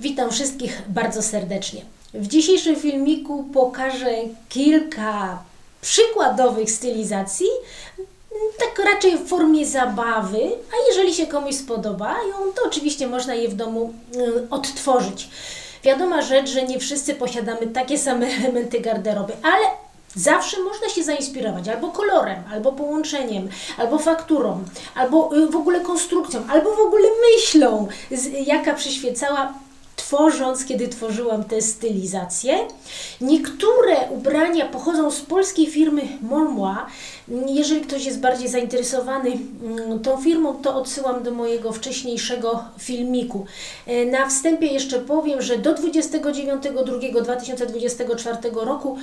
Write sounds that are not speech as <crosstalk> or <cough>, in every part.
Witam wszystkich bardzo serdecznie. W dzisiejszym filmiku pokażę kilka przykładowych stylizacji, tak raczej w formie zabawy, a jeżeli się komuś spodobają, to oczywiście można je w domu y, odtworzyć. Wiadoma rzecz, że nie wszyscy posiadamy takie same <laughs> elementy garderoby, ale Zawsze można się zainspirować albo kolorem, albo połączeniem, albo fakturą, albo y, w ogóle konstrukcją, albo w ogóle myślą, jaka przyświecała tworząc, kiedy tworzyłam te stylizacje. Niektóre ubrania pochodzą z polskiej firmy Molmois. Jeżeli ktoś jest bardziej zainteresowany mm, tą firmą, to odsyłam do mojego wcześniejszego filmiku. E, na wstępie jeszcze powiem, że do 29.02.2024 roku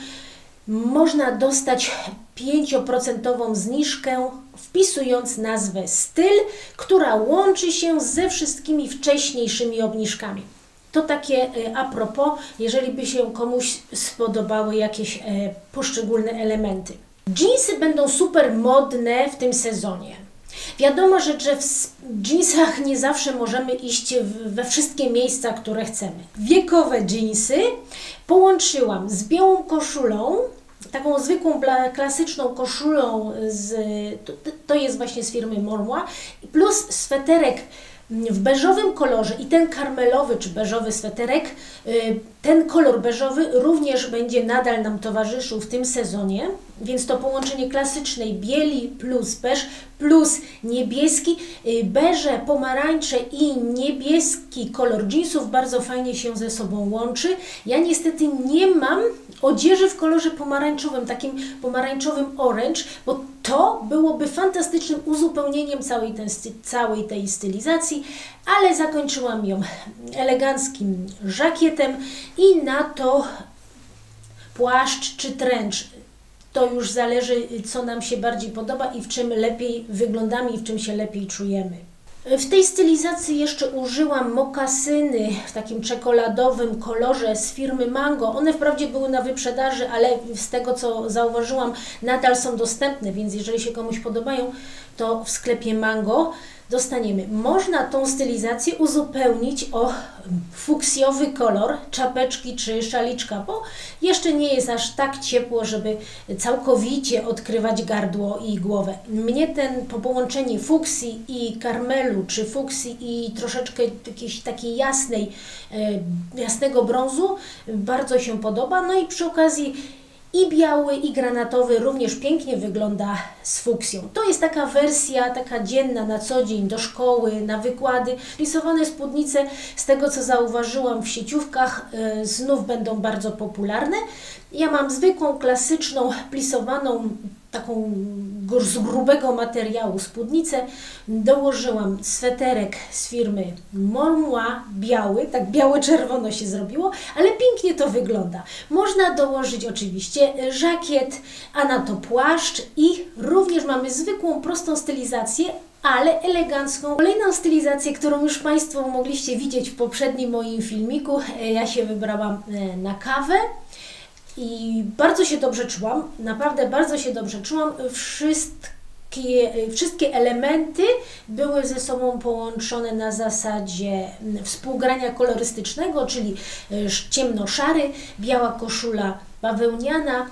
można dostać 5% zniżkę wpisując nazwę styl, która łączy się ze wszystkimi wcześniejszymi obniżkami. To takie e, a propos, jeżeli by się komuś spodobały jakieś e, poszczególne elementy. Jeansy będą super modne w tym sezonie. Wiadomo, że, że w jeansach nie zawsze możemy iść we wszystkie miejsca, które chcemy. Wiekowe jeansy połączyłam z białą koszulą, taką zwykłą, klasyczną koszulą, z, to, to jest właśnie z firmy Mormois, plus sweterek w beżowym kolorze i ten karmelowy czy beżowy sweterek, y, ten kolor beżowy również będzie nadal nam towarzyszył w tym sezonie, więc to połączenie klasycznej bieli plus beż plus niebieski, y, beże, pomarańcze i niebieski kolor jeansów bardzo fajnie się ze sobą łączy. Ja niestety nie mam odzieży w kolorze pomarańczowym, takim pomarańczowym orange, bo to byłoby fantastycznym uzupełnieniem całej, ten, całej tej stylizacji, ale zakończyłam ją eleganckim żakietem i na to płaszcz czy trench. To już zależy, co nam się bardziej podoba i w czym lepiej wyglądamy i w czym się lepiej czujemy. W tej stylizacji jeszcze użyłam mokasyny w takim czekoladowym kolorze z firmy Mango. One wprawdzie były na wyprzedaży, ale z tego co zauważyłam nadal są dostępne, więc jeżeli się komuś podobają, to w sklepie Mango dostaniemy. Można tą stylizację uzupełnić o fuksjowy kolor czapeczki czy szaliczka, bo jeszcze nie jest aż tak ciepło, żeby całkowicie odkrywać gardło i głowę. Mnie ten połączenie fuksji i karmelu, czy fuksji i troszeczkę jakiejś takiej jasnej, e, jasnego brązu bardzo się podoba. No i przy okazji i biały, i granatowy również pięknie wygląda z fuksją. To jest taka wersja, taka dzienna na co dzień, do szkoły, na wykłady. Risowane spódnice, z tego co zauważyłam w sieciówkach, yy, znów będą bardzo popularne. Ja mam zwykłą, klasyczną, plisowaną taką z grubego materiału spódnicę. Dołożyłam sweterek z firmy Mormois, biały, tak biało-czerwono się zrobiło, ale pięknie to wygląda. Można dołożyć oczywiście żakiet, a na to płaszcz i również mamy zwykłą, prostą stylizację, ale elegancką. Kolejną stylizację, którą już Państwo mogliście widzieć w poprzednim moim filmiku, ja się wybrałam e, na kawę. I bardzo się dobrze czułam, naprawdę bardzo się dobrze czułam. Wszystkie, wszystkie elementy były ze sobą połączone na zasadzie współgrania kolorystycznego, czyli e, ciemno-szary, biała koszula bawełniana,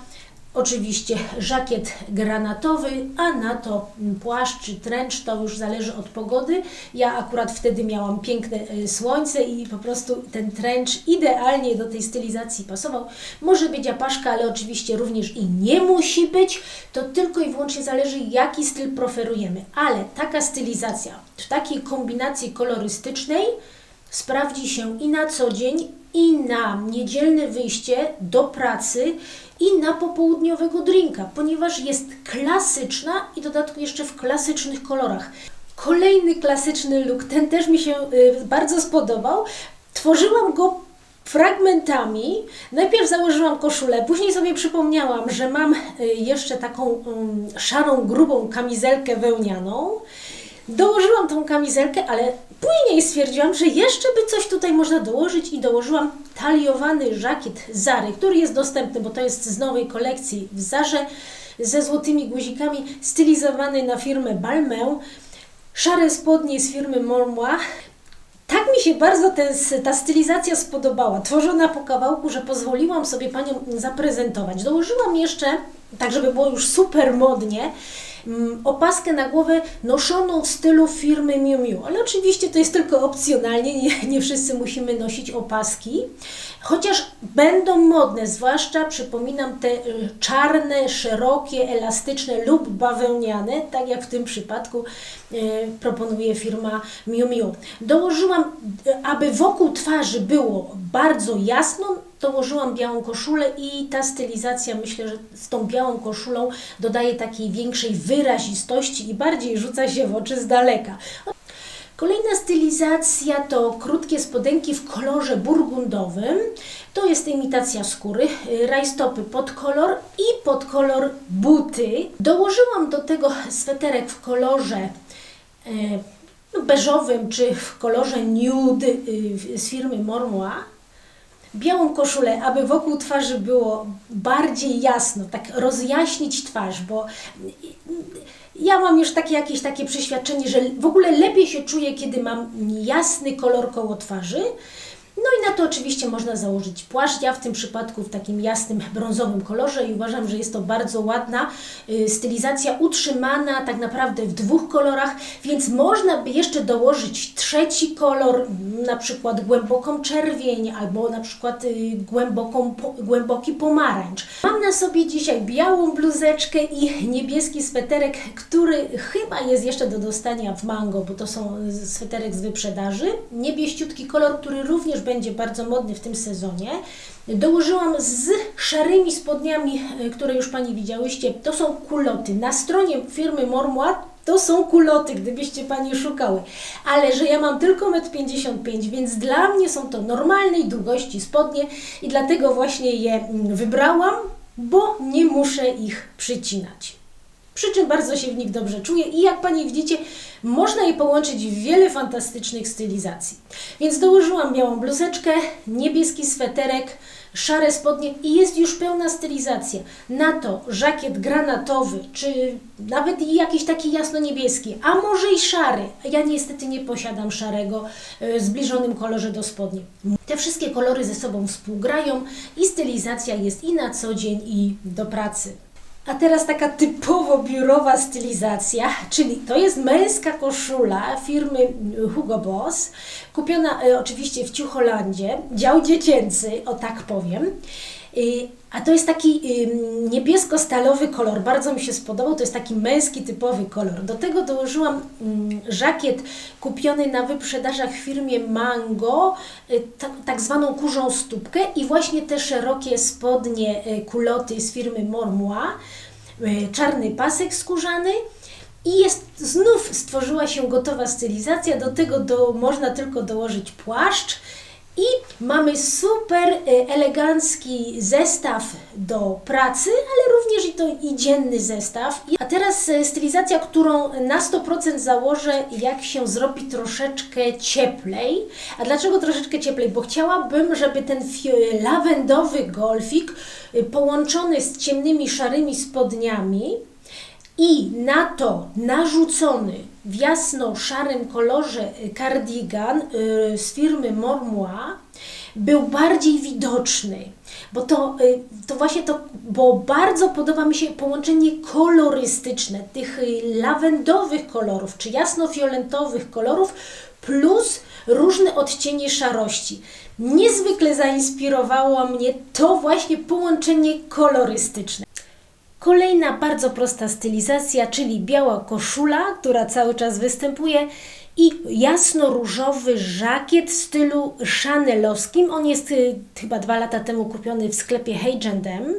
Oczywiście żakiet granatowy, a na to płaszcz czy trench, to już zależy od pogody. Ja akurat wtedy miałam piękne e, słońce i po prostu ten trench idealnie do tej stylizacji pasował. Może być apaszka, ale oczywiście również i nie musi być. To tylko i wyłącznie zależy, jaki styl preferujemy. Ale taka stylizacja w takiej kombinacji kolorystycznej sprawdzi się i na co dzień, i na niedzielne wyjście do pracy, i na popołudniowego drinka, ponieważ jest klasyczna i dodatkowo jeszcze w klasycznych kolorach. Kolejny klasyczny look, ten też mi się y, bardzo spodobał. Tworzyłam go fragmentami. Najpierw założyłam koszulę, później sobie przypomniałam, że mam y, jeszcze taką y, szarą, grubą kamizelkę wełnianą. Dołożyłam tą kamizelkę, ale później stwierdziłam, że jeszcze by coś tutaj można dołożyć i dołożyłam taliowany żakiet Zary, który jest dostępny, bo to jest z nowej kolekcji w Zarze ze złotymi guzikami, stylizowany na firmę Balmain. Szare spodnie z firmy Mormois, Tak mi się bardzo ten, ta stylizacja spodobała, tworzona po kawałku, że pozwoliłam sobie Panią zaprezentować. Dołożyłam jeszcze, tak żeby było już super modnie, opaskę na głowę noszoną w stylu firmy Miu Miu. Ale oczywiście to jest tylko opcjonalnie, nie, nie wszyscy musimy nosić opaski. Chociaż będą modne, zwłaszcza przypominam te y, czarne, szerokie, elastyczne lub bawełniane, tak jak w tym przypadku y, proponuje firma Miu Miu. Dołożyłam, y, aby wokół twarzy było bardzo jasno, dołożyłam białą koszulę i ta stylizacja myślę, że z tą białą koszulą dodaje takiej większej wyrazistości i bardziej rzuca się w oczy z daleka. Kolejna stylizacja to krótkie spodenki w kolorze burgundowym. To jest imitacja skóry, rajstopy pod kolor i pod kolor buty. Dołożyłam do tego sweterek w kolorze e, no, beżowym czy w kolorze nude y, z firmy Mormois białą koszulę, aby wokół twarzy było bardziej jasno, tak rozjaśnić twarz, bo ja mam już takie jakieś takie przeświadczenie, że w ogóle lepiej się czuję, kiedy mam jasny kolor koło twarzy. No i na to oczywiście można założyć płaszcz. Ja w tym przypadku w takim jasnym brązowym kolorze i uważam, że jest to bardzo ładna y, stylizacja, utrzymana tak naprawdę w dwóch kolorach, więc można by jeszcze dołożyć trzeci kolor, na przykład głęboką czerwień albo na przykład y, głęboką, głęboki pomarańcz. Mam na sobie dzisiaj białą bluzeczkę i niebieski sweterek, który chyba jest jeszcze do dostania w mango, bo to są sweterek z wyprzedaży. Niebieściutki kolor, który również będzie bardzo modny w tym sezonie. Dołożyłam z szarymi spodniami, e, które już Pani widziałyście. To są kuloty. Na stronie firmy Mormois to są kuloty, gdybyście Pani szukały. Ale że ja mam tylko 1,55 m, więc dla mnie są to normalnej długości spodnie i dlatego właśnie je mm, wybrałam, bo nie muszę ich przycinać przy czym bardzo się w nich dobrze czuję i jak Pani widzicie, można je połączyć w wiele fantastycznych stylizacji. Więc dołożyłam białą bluzeczkę, niebieski sweterek, szare spodnie i jest już pełna stylizacja. Na to żakiet granatowy, czy nawet jakiś taki jasno-niebieski, a może i szary. Ja niestety nie posiadam szarego w zbliżonym kolorze do spodni. Te wszystkie kolory ze sobą współgrają i stylizacja jest i na co dzień, i do pracy. A teraz taka typowo biurowa stylizacja, czyli to jest męska koszula firmy Hugo Boss, kupiona y, oczywiście w Ciucholandzie, dział dziecięcy, o tak powiem. Y, a to jest taki y, niebiesko-stalowy kolor, bardzo mi się spodobał, to jest taki męski typowy kolor. Do tego dołożyłam y, żakiet kupiony na wyprzedażach w firmie Mango, y, tak, zwaną kurzą stópkę i właśnie te szerokie spodnie kuloty z firmy Mormois, czarny pasek skórzany, i jest znów stworzyła się gotowa stylizacja, do tego do, można tylko dołożyć płaszcz, i mamy super y, elegancki zestaw do pracy, ale również i to i dzienny zestaw. A teraz y, stylizacja, którą na 100% założę, jak się zrobi troszeczkę cieplej. A dlaczego troszeczkę cieplej? Bo chciałabym, żeby ten lawendowy golfik y, połączony z ciemnymi, szarymi spodniami i na to narzucony w jasno-szarym kolorze kardigan y, z firmy Mormois był bardziej widoczny, bo to, y, to właśnie to, bo bardzo podoba mi się połączenie kolorystyczne tych y, lawendowych kolorów, czy jasno-fioletowych kolorów, plus różne odcienie szarości. Niezwykle zainspirowało mnie to właśnie połączenie kolorystyczne. Kolejna bardzo prosta stylizacja, czyli biała koszula, która cały czas występuje i jasno-różowy żakiet w stylu chanelowskim. On jest y, chyba dwa lata temu kupiony w sklepie H&M.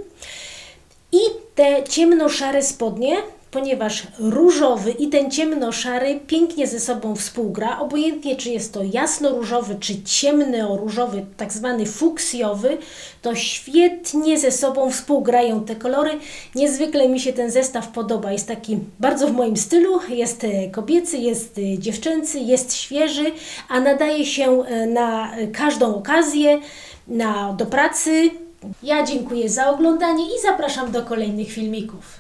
I te ciemno-szare spodnie ponieważ różowy i ten ciemno-szary pięknie ze sobą współgra, obojętnie czy jest to jasno-różowy, czy ciemno-różowy, tak zwany fuksjowy, to świetnie ze sobą współgrają te kolory. Niezwykle mi się ten zestaw podoba, jest taki bardzo w moim stylu, jest e, kobiecy, jest e, dziewczęcy, jest świeży, a nadaje się e, na każdą okazję, na, do pracy. Ja dziękuję za oglądanie i zapraszam do kolejnych filmików.